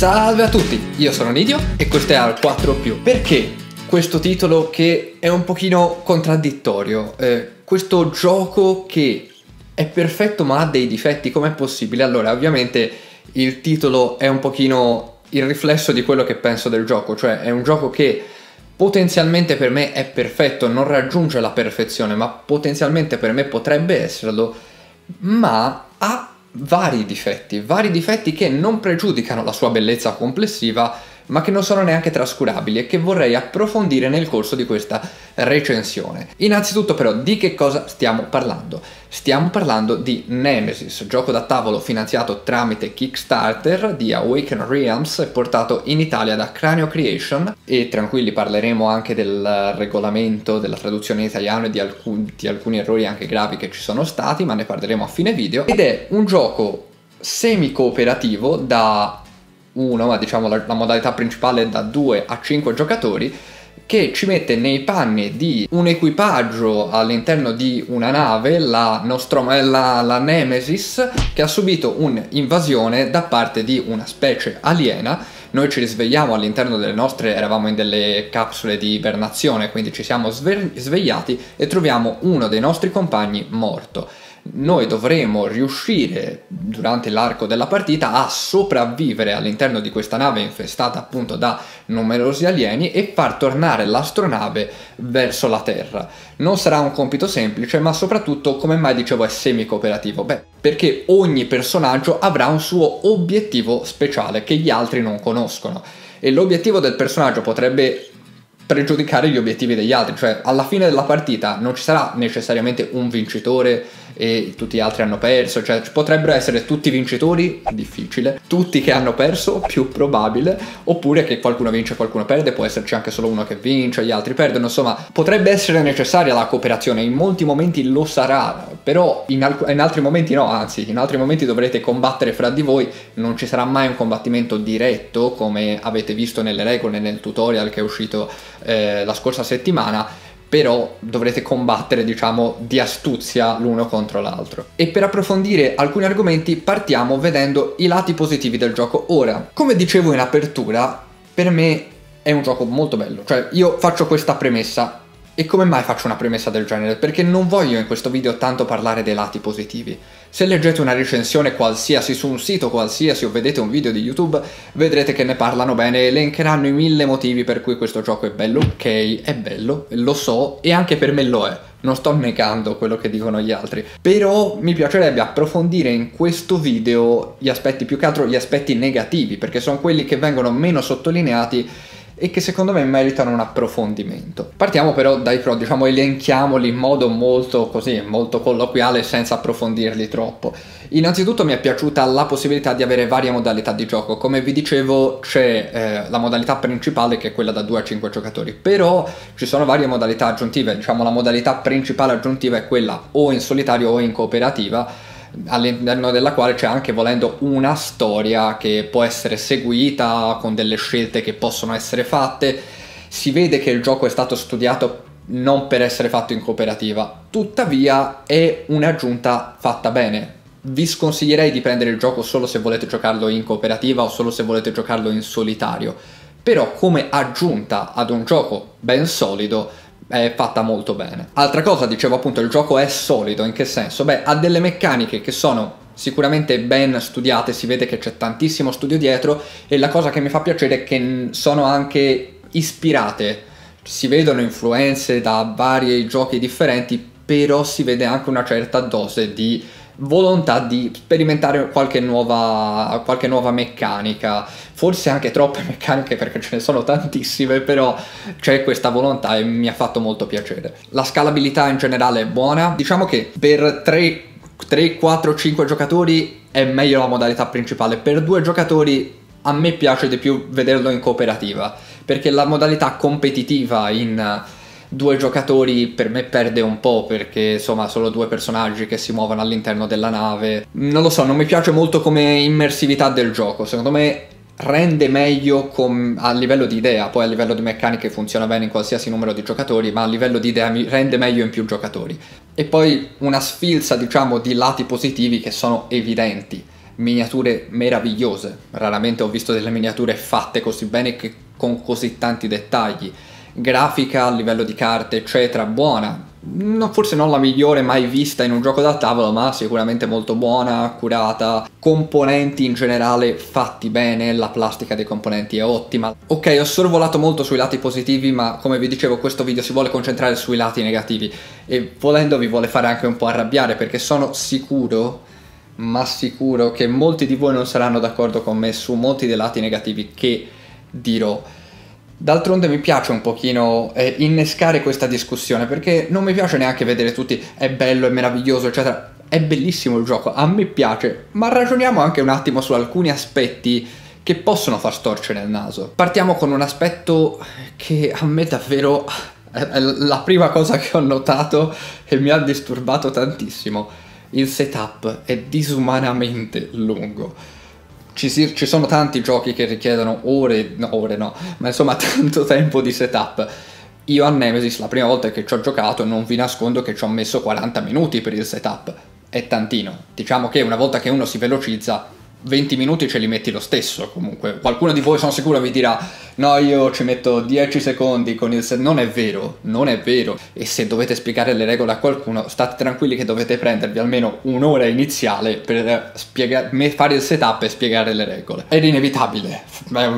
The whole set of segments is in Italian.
Salve a tutti, io sono Nidio e questo è Al 4 Perché questo titolo che è un pochino contraddittorio? Eh, questo gioco che è perfetto ma ha dei difetti, com'è possibile? Allora, ovviamente il titolo è un pochino il riflesso di quello che penso del gioco, cioè è un gioco che potenzialmente per me è perfetto, non raggiunge la perfezione, ma potenzialmente per me potrebbe esserlo, ma ha vari difetti, vari difetti che non pregiudicano la sua bellezza complessiva, ma che non sono neanche trascurabili e che vorrei approfondire nel corso di questa recensione. Innanzitutto però di che cosa stiamo parlando? Stiamo parlando di Nemesis, gioco da tavolo finanziato tramite Kickstarter di Awaken Realms portato in Italia da Cranio Creation e tranquilli parleremo anche del regolamento, della traduzione in italiano e di, alcun, di alcuni errori anche gravi che ci sono stati, ma ne parleremo a fine video. Ed è un gioco semi-cooperativo da uno, ma diciamo la, la modalità principale è da 2 a 5 giocatori, che ci mette nei panni di un equipaggio all'interno di una nave, la, Nostrom- la, la Nemesis, che ha subito un'invasione da parte di una specie aliena. Noi ci risvegliamo all'interno delle nostre, eravamo in delle capsule di ibernazione, quindi ci siamo sve- svegliati e troviamo uno dei nostri compagni morto noi dovremo riuscire durante l'arco della partita a sopravvivere all'interno di questa nave infestata appunto da numerosi alieni e far tornare l'astronave verso la Terra. Non sarà un compito semplice, ma soprattutto, come mai dicevo, è semi-cooperativo. Beh, perché ogni personaggio avrà un suo obiettivo speciale che gli altri non conoscono. E l'obiettivo del personaggio potrebbe pregiudicare gli obiettivi degli altri, cioè alla fine della partita non ci sarà necessariamente un vincitore e tutti gli altri hanno perso, cioè potrebbero essere tutti vincitori, difficile, tutti che hanno perso, più probabile, oppure che qualcuno vince e qualcuno perde, può esserci anche solo uno che vince, gli altri perdono, insomma potrebbe essere necessaria la cooperazione, in molti momenti lo sarà, però in, al- in altri momenti no, anzi in altri momenti dovrete combattere fra di voi, non ci sarà mai un combattimento diretto come avete visto nelle regole, nel tutorial che è uscito eh, la scorsa settimana, però dovrete combattere, diciamo, di astuzia l'uno contro l'altro. E per approfondire alcuni argomenti partiamo vedendo i lati positivi del gioco. Ora, come dicevo in apertura, per me è un gioco molto bello, cioè io faccio questa premessa. E come mai faccio una premessa del genere? Perché non voglio in questo video tanto parlare dei lati positivi. Se leggete una recensione qualsiasi su un sito qualsiasi o vedete un video di YouTube, vedrete che ne parlano bene e elencheranno i mille motivi per cui questo gioco è bello. Ok, è bello, lo so, e anche per me lo è. Non sto negando quello che dicono gli altri. Però mi piacerebbe approfondire in questo video gli aspetti, più che altro gli aspetti negativi, perché sono quelli che vengono meno sottolineati e che secondo me meritano un approfondimento. Partiamo però dai pro, diciamo elenchiamoli in modo molto così, molto colloquiale senza approfondirli troppo. Innanzitutto mi è piaciuta la possibilità di avere varie modalità di gioco, come vi dicevo c'è eh, la modalità principale che è quella da 2 a 5 giocatori, però ci sono varie modalità aggiuntive, diciamo la modalità principale aggiuntiva è quella o in solitario o in cooperativa all'interno della quale c'è anche volendo una storia che può essere seguita con delle scelte che possono essere fatte. Si vede che il gioco è stato studiato non per essere fatto in cooperativa, tuttavia è un'aggiunta fatta bene. Vi sconsiglierei di prendere il gioco solo se volete giocarlo in cooperativa o solo se volete giocarlo in solitario, però come aggiunta ad un gioco ben solido è fatta molto bene. Altra cosa, dicevo appunto, il gioco è solido, in che senso? Beh, ha delle meccaniche che sono sicuramente ben studiate, si vede che c'è tantissimo studio dietro e la cosa che mi fa piacere è che sono anche ispirate, si vedono influenze da vari giochi differenti, però si vede anche una certa dose di volontà di sperimentare qualche nuova, qualche nuova meccanica, forse anche troppe meccaniche perché ce ne sono tantissime, però c'è questa volontà e mi ha fatto molto piacere. La scalabilità in generale è buona, diciamo che per 3, 3 4, 5 giocatori è meglio la modalità principale, per due giocatori a me piace di più vederlo in cooperativa, perché la modalità competitiva in due giocatori per me perde un po' perché insomma solo due personaggi che si muovono all'interno della nave. Non lo so, non mi piace molto come immersività del gioco. Secondo me rende meglio com- a livello di idea, poi a livello di meccaniche funziona bene in qualsiasi numero di giocatori, ma a livello di idea rende meglio in più giocatori. E poi una sfilza, diciamo, di lati positivi che sono evidenti. miniature meravigliose. Raramente ho visto delle miniature fatte così bene che con così tanti dettagli. Grafica a livello di carte, eccetera, buona. No, forse non la migliore mai vista in un gioco da tavolo, ma sicuramente molto buona, accurata. Componenti in generale fatti bene, la plastica dei componenti è ottima. Ok, ho sorvolato molto sui lati positivi, ma come vi dicevo questo video si vuole concentrare sui lati negativi e volendo vi vuole fare anche un po' arrabbiare perché sono sicuro ma sicuro che molti di voi non saranno d'accordo con me su molti dei lati negativi che dirò. D'altronde mi piace un pochino eh, innescare questa discussione perché non mi piace neanche vedere tutti è bello, è meraviglioso, eccetera. È bellissimo il gioco, a me piace, ma ragioniamo anche un attimo su alcuni aspetti che possono far storcere il naso. Partiamo con un aspetto che a me davvero è la prima cosa che ho notato e mi ha disturbato tantissimo. Il setup è disumanamente lungo ci, si, ci, sono tanti giochi che richiedono ore, no, ore no, ma insomma tanto tempo di setup. Io a Nemesis la prima volta che ci ho giocato non vi nascondo che ci ho messo 40 minuti per il setup. È tantino. Diciamo che una volta che uno si velocizza 20 minuti ce li metti lo stesso comunque. Qualcuno di voi sono sicuro vi dirà no io ci metto 10 secondi con il. Non è vero, non è vero. E se dovete spiegare le regole a qualcuno state tranquilli che dovete prendervi almeno un'ora iniziale per spiega- fare il setup e spiegare le regole. Ed inevitabile. Beh,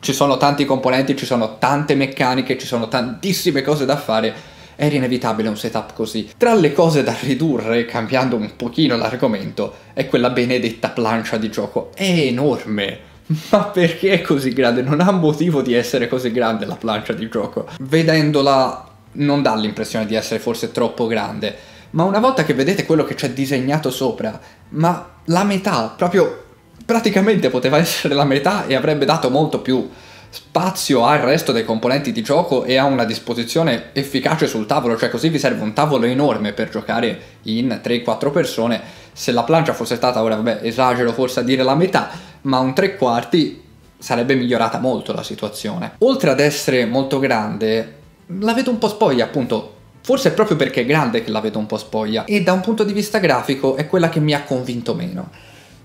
ci sono tanti componenti, ci sono tante meccaniche, ci sono tantissime cose da fare era inevitabile un setup così. Tra le cose da ridurre, cambiando un pochino l'argomento, è quella benedetta plancia di gioco. È enorme. Ma perché è così grande? Non ha motivo di essere così grande la plancia di gioco. Vedendola non dà l'impressione di essere forse troppo grande, ma una volta che vedete quello che c'è disegnato sopra, ma la metà, proprio praticamente poteva essere la metà e avrebbe dato molto più spazio al resto dei componenti di gioco e a una disposizione efficace sul tavolo, cioè così vi serve un tavolo enorme per giocare in 3-4 persone. Se la plancia fosse stata, ora vabbè, esagero forse a dire la metà, ma un tre quarti sarebbe migliorata molto la situazione. Oltre ad essere molto grande, la vedo un po' spoglia, appunto. Forse è proprio perché è grande che la vedo un po' spoglia e da un punto di vista grafico è quella che mi ha convinto meno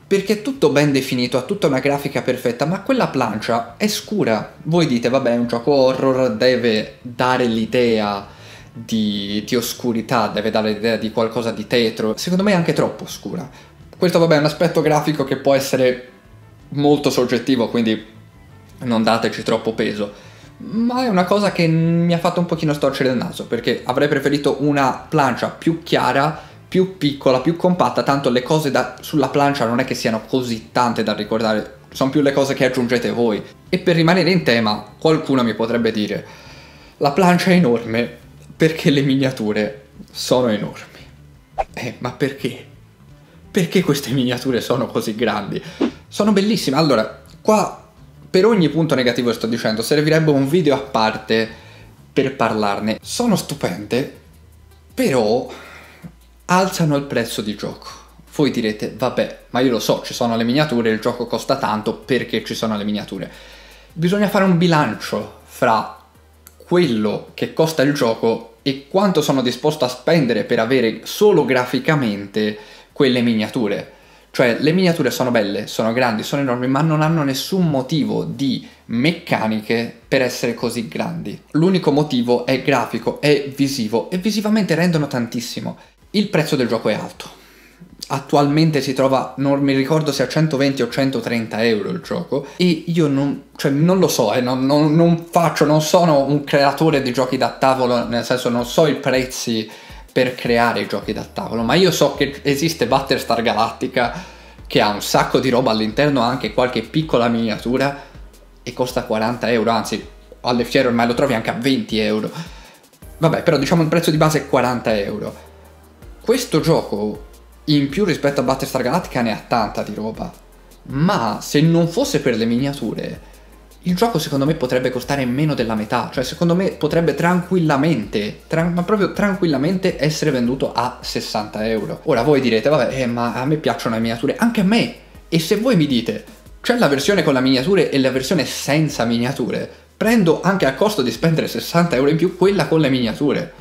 perché è tutto ben definito, ha tutta una grafica perfetta, ma quella plancia è scura. Voi dite, vabbè, un gioco horror deve dare l'idea di, di, oscurità, deve dare l'idea di qualcosa di tetro. Secondo me è anche troppo scura. Questo, vabbè, è un aspetto grafico che può essere molto soggettivo, quindi non dateci troppo peso. Ma è una cosa che mi ha fatto un pochino storcere il naso, perché avrei preferito una plancia più chiara più piccola, più compatta, tanto le cose da, sulla plancia non è che siano così tante da ricordare, sono più le cose che aggiungete voi. E per rimanere in tema, qualcuno mi potrebbe dire, la plancia è enorme perché le miniature sono enormi. Eh, ma perché? Perché queste miniature sono così grandi? Sono bellissime. Allora, qua per ogni punto negativo che sto dicendo servirebbe un video a parte per parlarne. Sono stupende, però alzano il prezzo di gioco. Voi direte, vabbè, ma io lo so, ci sono le miniature, il gioco costa tanto perché ci sono le miniature. Bisogna fare un bilancio fra quello che costa il gioco e quanto sono disposto a spendere per avere solo graficamente quelle miniature. Cioè, le miniature sono belle, sono grandi, sono enormi, ma non hanno nessun motivo di meccaniche per essere così grandi. L'unico motivo è grafico, è visivo e visivamente rendono tantissimo. Il prezzo del gioco è alto. Attualmente si trova, non mi ricordo se a 120 o 130 euro il gioco e io non, cioè non lo so, eh, non, non, non faccio, non sono un creatore di giochi da tavolo, nel senso non so i prezzi per creare i giochi da tavolo, ma io so che esiste Battlestar Galactica che ha un sacco di roba all'interno, anche qualche piccola miniatura e costa 40 euro, anzi alle fiere ormai lo trovi anche a 20 euro. Vabbè, però diciamo il prezzo di base è 40 euro. Questo gioco, in più rispetto a Battlestar Galactica, ne ha tanta di roba. Ma se non fosse per le miniature, il gioco secondo me potrebbe costare meno della metà. Cioè, secondo me potrebbe tranquillamente, tra- ma proprio tranquillamente essere venduto a 60 euro. Ora voi direte, vabbè, eh, ma a me piacciono le miniature. Anche a me. E se voi mi dite, c'è la versione con la miniature e la versione senza miniature, prendo anche a costo di spendere 60 euro in più quella con le miniature.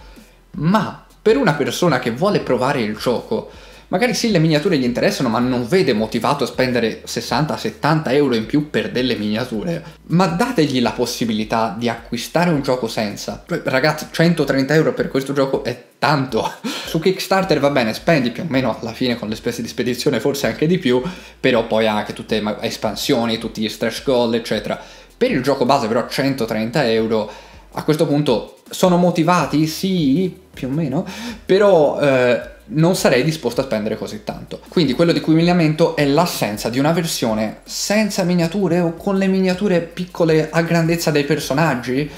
Ma per una persona che vuole provare il gioco, magari sì le miniature gli interessano ma non vede motivato a spendere 60-70 euro in più per delle miniature, ma dategli la possibilità di acquistare un gioco senza. Ragazzi, 130 euro per questo gioco è tanto. Su Kickstarter va bene, spendi più o meno alla fine con le spese di spedizione, forse anche di più, però poi anche tutte le espansioni, tutti gli stretch goal, eccetera. Per il gioco base però 130 euro, a questo punto sono motivati? Sì, più o meno, però... Eh, non sarei disposto a spendere così tanto. Quindi quello di cui mi lamento è l'assenza di una versione senza miniature o con le miniature piccole a grandezza dei personaggi,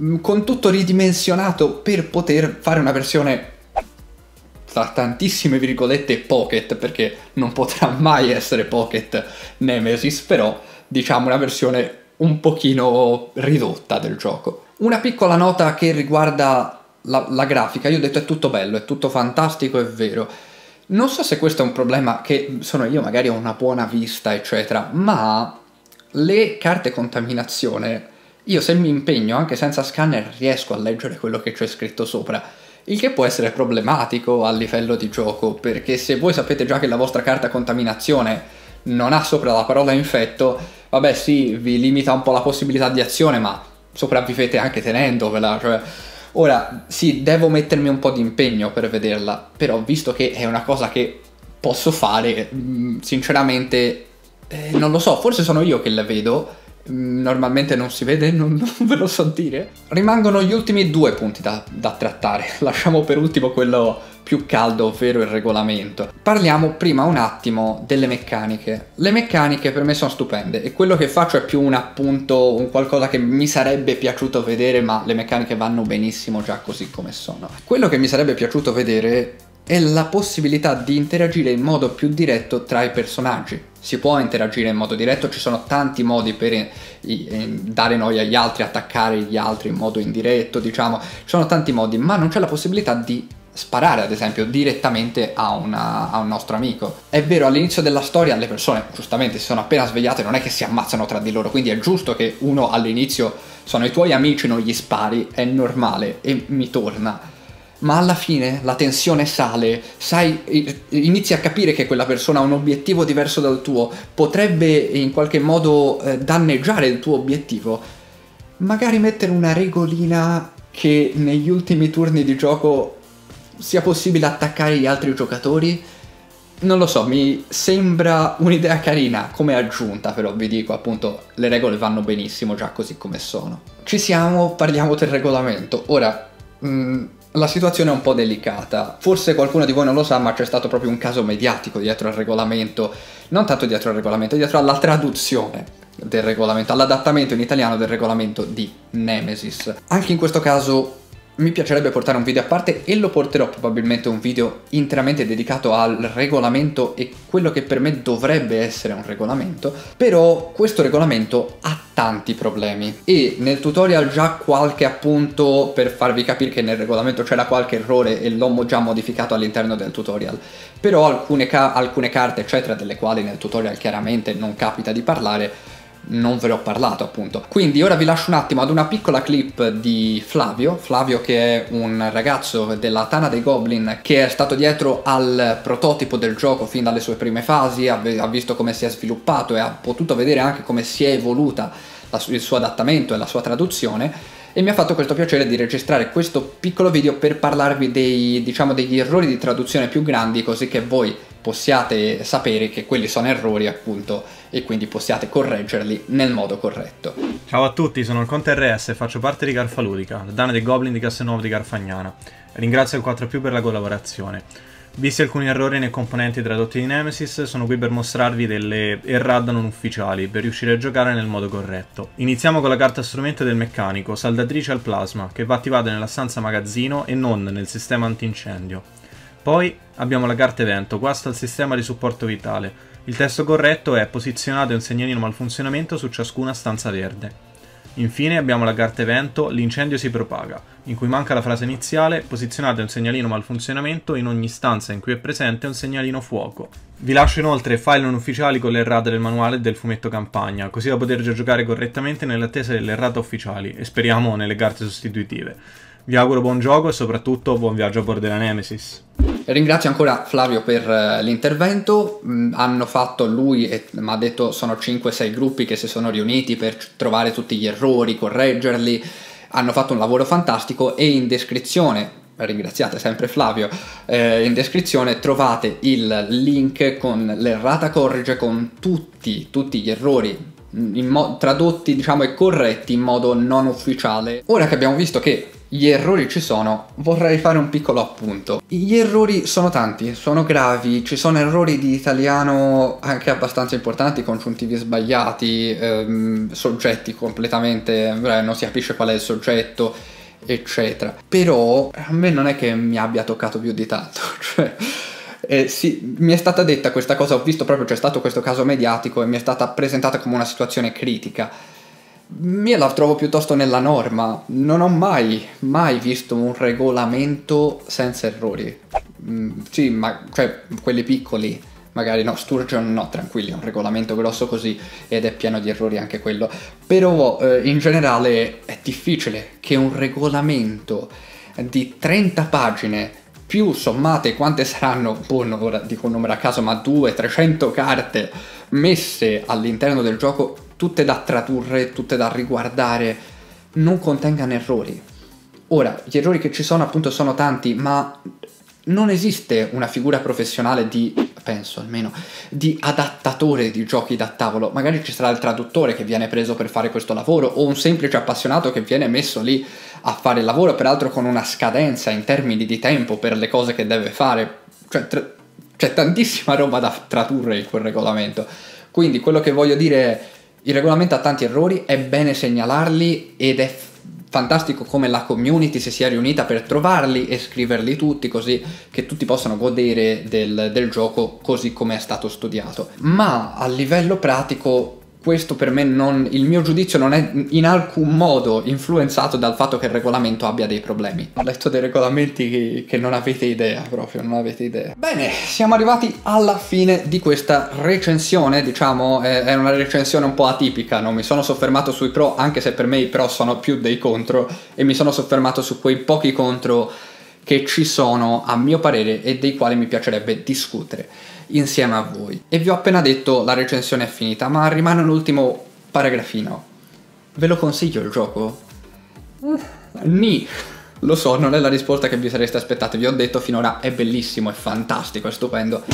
mm, con tutto ridimensionato per poter fare una versione tra tantissime virgolette pocket, perché non potrà mai essere pocket Nemesis, però diciamo una versione un pochino ridotta del gioco. Una piccola nota che riguarda la, la grafica, io ho detto è tutto bello, è tutto fantastico, è vero. Non so se questo è un problema che sono io, magari ho una buona vista, eccetera, ma le carte contaminazione, io se mi impegno anche senza scanner riesco a leggere quello che c'è scritto sopra. Il che può essere problematico a livello di gioco, perché se voi sapete già che la vostra carta contaminazione non ha sopra la parola infetto, vabbè sì, vi limita un po' la possibilità di azione, ma sopravvivete anche tenendovela, cioè Ora, sì, devo mettermi un po' di impegno per vederla, però visto che è una cosa che posso fare, mm, sinceramente, eh, non lo so, forse sono io che la vedo, normalmente non si vede, non, non, ve lo so dire. Rimangono gli ultimi due punti da, da trattare, lasciamo per ultimo quello più caldo, ovvero il regolamento. Parliamo prima un attimo delle meccaniche. Le meccaniche per me sono stupende e quello che faccio è più un appunto, un qualcosa che mi sarebbe piaciuto vedere, ma le meccaniche vanno benissimo già così come sono. Quello che mi sarebbe piaciuto vedere è la possibilità di interagire in modo più diretto tra i personaggi. Si può interagire in modo diretto, ci sono tanti modi per dare noia agli altri, attaccare gli altri in modo indiretto, diciamo, ci sono tanti modi, ma non c'è la possibilità di sparare ad esempio direttamente a, una, a, un nostro amico. È vero, all'inizio della storia le persone giustamente si sono appena svegliate, non è che si ammazzano tra di loro, quindi è giusto che uno all'inizio sono i tuoi amici, non gli spari, è normale e mi torna. Ma alla fine la tensione sale, sai, inizi a capire che quella persona ha un obiettivo diverso dal tuo, potrebbe in qualche modo eh, danneggiare il tuo obiettivo. Magari mettere una regolina che negli ultimi turni di gioco sia possibile attaccare gli altri giocatori. Non lo so, mi sembra un'idea carina come aggiunta, però vi dico appunto le regole vanno benissimo già così come sono. Ci siamo, parliamo del regolamento. Ora, mh, mm, la situazione è un po' delicata. Forse qualcuno di voi non lo sa, ma c'è stato proprio un caso mediatico dietro al regolamento, non tanto dietro al regolamento, dietro alla traduzione del regolamento, all'adattamento in italiano del regolamento di Nemesis. Anche in questo caso mi piacerebbe portare un video a parte e lo porterò probabilmente un video interamente dedicato al regolamento e quello che per me dovrebbe essere un regolamento, però questo regolamento ha tanti problemi. E nel tutorial già qualche appunto per farvi capire che nel regolamento c'era qualche errore e l'ho già modificato all'interno del tutorial, però alcune, ca alcune carte eccetera delle quali nel tutorial chiaramente non capita di parlare non ve ne ho parlato appunto. Quindi ora vi lascio un attimo ad una piccola clip di Flavio, Flavio che è un ragazzo della Tana dei Goblin che è stato dietro al prototipo del gioco fin dalle sue prime fasi, ha, visto come si è sviluppato e ha potuto vedere anche come si è evoluta il suo adattamento e la sua traduzione e mi ha fatto questo piacere di registrare questo piccolo video per parlarvi dei, diciamo, degli errori di traduzione più grandi così che voi possiate sapere che quelli sono errori appunto e quindi possiate correggerli nel modo corretto. Ciao a tutti, sono il Conte RS e faccio parte di Garfaludica, la Dana dei Goblin di Castelnuovo di Garfagnana. Ringrazio il 4 più per la collaborazione. Visti alcuni errori nei componenti tradotti di Nemesis, sono qui per mostrarvi delle errata non ufficiali per riuscire a giocare nel modo corretto. Iniziamo con la carta strumento del meccanico, saldatrice al plasma, che va attivata nella stanza magazzino e non nel sistema antincendio. Poi abbiamo la carta evento, è il sistema di supporto vitale. Il testo corretto è posizionato un segnalino malfunzionamento su ciascuna stanza verde. Infine abbiamo la carta evento L'incendio si propaga, in cui manca la frase iniziale posizionate un segnalino malfunzionamento in ogni stanza in cui è presente un segnalino fuoco. Vi lascio inoltre file non ufficiali con le errate del manuale e del fumetto campagna, così da poter già giocare correttamente nell'attesa delle errate ufficiali e speriamo nelle carte sostitutive. Vi auguro buon gioco e soprattutto buon viaggio a bordo della Nemesis. Ringrazio ancora Flavio per eh, l'intervento, mm, hanno fatto lui e mi ha detto sono 5-6 gruppi che si sono riuniti per trovare tutti gli errori, correggerli, hanno fatto un lavoro fantastico e in descrizione ringraziate sempre Flavio, eh, in descrizione trovate il link con l'errata corrige con tutti, tutti gli errori mo- tradotti diciamo e corretti in modo non ufficiale. Ora che abbiamo visto che gli errori ci sono, vorrei fare un piccolo appunto. Gli errori sono tanti, sono gravi, ci sono errori di italiano anche abbastanza importanti, congiuntivi sbagliati, ehm, soggetti completamente, beh, non si capisce qual è il soggetto, eccetera. Però a me non è che mi abbia toccato più di tanto, cioè eh, sì, mi è stata detta questa cosa, ho visto proprio c'è stato questo caso mediatico e mi è stata presentata come una situazione critica. Io la trovo piuttosto nella norma, non ho mai, mai visto un regolamento senza errori. Mm, sì, ma cioè quelli piccoli, magari no, Sturgeon no, tranquilli, è un regolamento grosso così ed è pieno di errori anche quello. Però eh, in generale è difficile che un regolamento di 30 pagine più sommate quante saranno, boh, ora dico un numero a caso, ma 200-300 carte messe all'interno del gioco, tutte da tradurre, tutte da riguardare, non contengano errori. Ora, gli errori che ci sono appunto sono tanti, ma non esiste una figura professionale di, penso almeno, di adattatore di giochi da tavolo. Magari ci sarà il traduttore che viene preso per fare questo lavoro o un semplice appassionato che viene messo lì a fare il lavoro, peraltro con una scadenza in termini di tempo per le cose che deve fare. Cioè, tra- c'è tantissima roba da tradurre in quel regolamento. Quindi quello che voglio dire è, il regolamento ha tanti errori, è bene segnalarli ed è fantastico come la community si sia riunita per trovarli e scriverli tutti così che tutti possano godere del, del gioco così come è stato studiato. Ma a livello pratico questo per me non, il mio giudizio non è in alcun modo influenzato dal fatto che il regolamento abbia dei problemi. Ho letto dei regolamenti che, che, non avete idea, proprio, non avete idea. Bene, siamo arrivati alla fine di questa recensione, diciamo, è, è una recensione un po' atipica, non mi sono soffermato sui pro, anche se per me i pro sono più dei contro, e mi sono soffermato su quei pochi contro che ci sono, a mio parere, e dei quali mi piacerebbe discutere insieme a voi. E vi ho appena detto la recensione è finita, ma rimane un ultimo paragrafino. Ve lo consiglio il gioco? Ni. Lo so, non è la risposta che vi sareste aspettati, vi ho detto finora è bellissimo, è fantastico, è stupendo.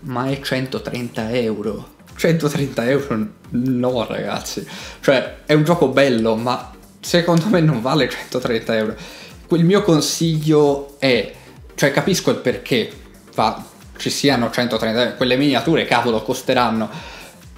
Ma è 130 euro. 130 euro no ragazzi. Cioè, è un gioco bello, ma secondo me non vale 130 euro. Il mio consiglio è, cioè capisco il perché va ci siano 130 quelle miniature cavolo costeranno.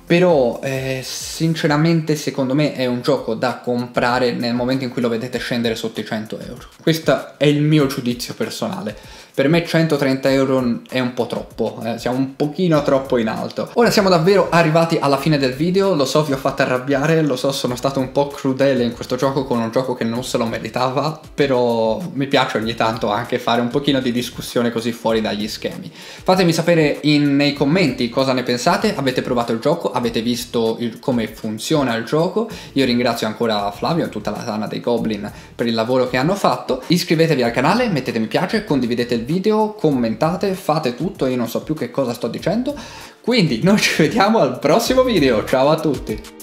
Però eh, sinceramente secondo me è un gioco da comprare nel momento in cui lo vedete scendere sotto i 100 euro. Questo è il mio giudizio personale per me 130 euro è un po' troppo, eh, siamo un pochino troppo in alto. Ora siamo davvero arrivati alla fine del video, lo so vi ho fatto arrabbiare, lo so sono stato un po' crudele in questo gioco con un gioco che non se lo meritava, però mi piace ogni tanto anche fare un pochino di discussione così fuori dagli schemi. Fatemi sapere in, nei commenti cosa ne pensate, avete provato il gioco, avete visto il, come funziona il gioco, io ringrazio ancora Flavio e tutta la sana dei Goblin per il lavoro che hanno fatto, iscrivetevi al canale, mettete mi piace, condividete il video, commentate, fate tutto, io non so più che cosa sto dicendo. Quindi noi ci vediamo al prossimo video, ciao a tutti!